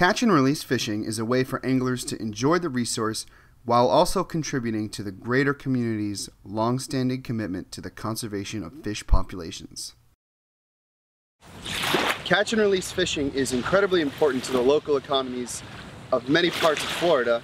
Catch and release fishing is a way for anglers to enjoy the resource while also contributing to the greater community's long-standing commitment to the conservation of fish populations. Catch and release fishing is incredibly important to the local economies of many parts of Florida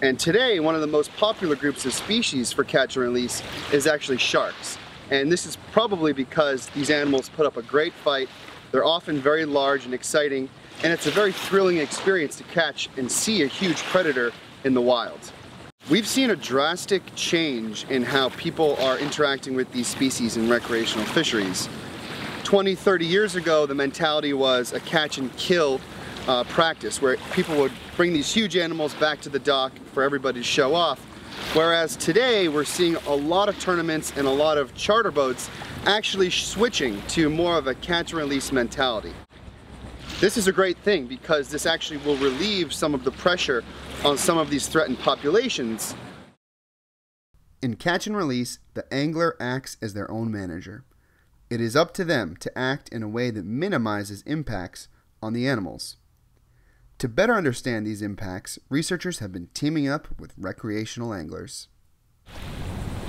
and today one of the most popular groups of species for catch and release is actually sharks and this is probably because these animals put up a great fight they're often very large and exciting and it's a very thrilling experience to catch and see a huge predator in the wild. We've seen a drastic change in how people are interacting with these species in recreational fisheries. 20, 30 years ago, the mentality was a catch and kill uh, practice where people would bring these huge animals back to the dock for everybody to show off. Whereas today, we're seeing a lot of tournaments and a lot of charter boats actually switching to more of a catch and release mentality. This is a great thing because this actually will relieve some of the pressure on some of these threatened populations. In catch and release, the angler acts as their own manager. It is up to them to act in a way that minimizes impacts on the animals. To better understand these impacts, researchers have been teaming up with recreational anglers.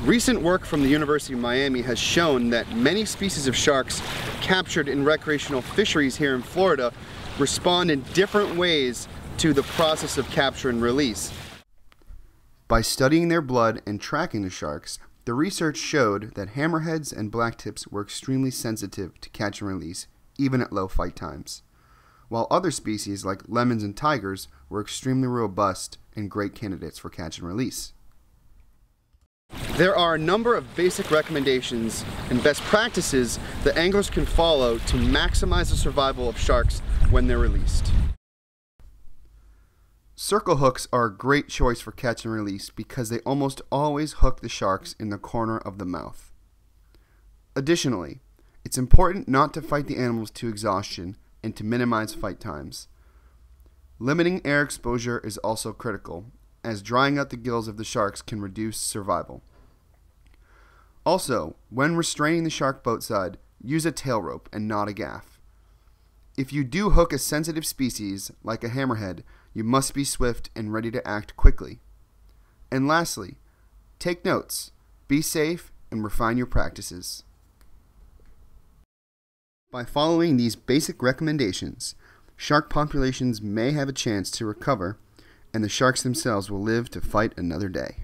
Recent work from the University of Miami has shown that many species of sharks captured in recreational fisheries here in Florida respond in different ways to the process of capture and release. By studying their blood and tracking the sharks, the research showed that hammerheads and blacktips were extremely sensitive to catch and release, even at low fight times, while other species like lemons and tigers were extremely robust and great candidates for catch and release. There are a number of basic recommendations and best practices that anglers can follow to maximize the survival of sharks when they're released. Circle hooks are a great choice for catch and release because they almost always hook the sharks in the corner of the mouth. Additionally, it's important not to fight the animals to exhaustion and to minimize fight times. Limiting air exposure is also critical as drying out the gills of the sharks can reduce survival. Also, when restraining the shark boat side, use a tail rope and not a gaff. If you do hook a sensitive species, like a hammerhead, you must be swift and ready to act quickly. And lastly, take notes, be safe, and refine your practices. By following these basic recommendations, shark populations may have a chance to recover and the sharks themselves will live to fight another day.